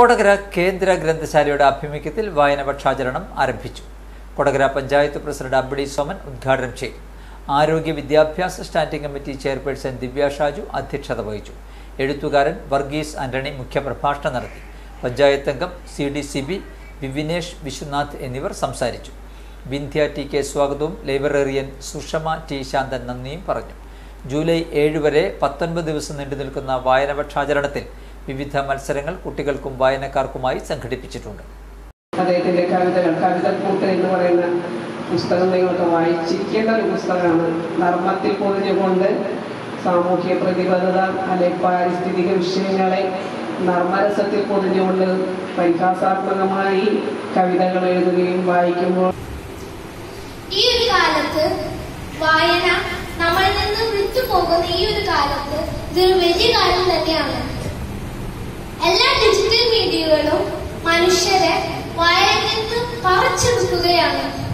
കൊടകര കേന്ദ്ര ഗ്രന്ഥശാലയുടെ ആഭിമുഖ്യത്തിൽ വായന പക്ഷാചരണം ആരംഭിച്ചു. കൊടകര പഞ്ചായത്ത് പ്രസിഡന്റ് അമ്പിളി സോമൻ ഉദ്ഘാടനം ചെയ്തു. ആരോഗ്യ വിദ്യാഭ്യാസ standing committee chairperson Divya Shaju അധ്യക്ഷത വഹിച്ചു. എഴുത്തുകാരൻ വർഗീസ് ആന്റണി മുഖ്യപ്രഭാഷണം നടത്തി. പഞ്ചായത്ത് അംഗം C D C B Vivinesh Viswanath എന്നിവർ സംസാരിച്ചു. വിന്ധ്യ ടി കെ സ്വാഗതവും ലൈബ്രറിയൻ സുഷമ ടി ശാന്തൻ നന്ദിയും പറഞ്ഞു. ജൂലൈ ഏഴ് വരെ പത്തൊൻപത് ദിവസം നീണ്ടു നിൽക്കുന്ന വായനപക്ഷാചരണത്തിൽ വിവിധ മത്സരങ്ങൾ കുട്ടികൾക്കും വായനക്കാർക്കുമായി സംഘടിപ്പിച്ചിട്ടുണ്ട്. അദ്ദേഹത്തിന്റെ കവിതകൾ കവിതക്കൂട്ട് എന്ന് പറയുന്ന പുസ്തകം നിങ്ങൾക്ക് വായിച്ചിരിക്കേണ്ട ഒരു പുസ്തകമാണ്. നർമ്മത്തിൽ പൊതിഞ്ഞുകൊണ്ട് സാമൂഹ്യ പ്രതിബദ്ധത അല്ലെ പാരിസ്ഥിതിക വിഷയങ്ങളെ നർമ്മരസത്തിൽ പൊതിഞ്ഞുകൊണ്ട് പരിഹാസാത്മകമായി കവിതകൾ എഴുതുകയും വായിക്കുമ്പോൾ ഈ ഒരു കാലത്ത് വായന നമ്മളിൽ നിന്ന് വിട്ടുപോകുന്ന ഈ ഒരു കാലത്ത് ഇതൊരു വലിയ കാര്യം തന്നെയാണ്. silence.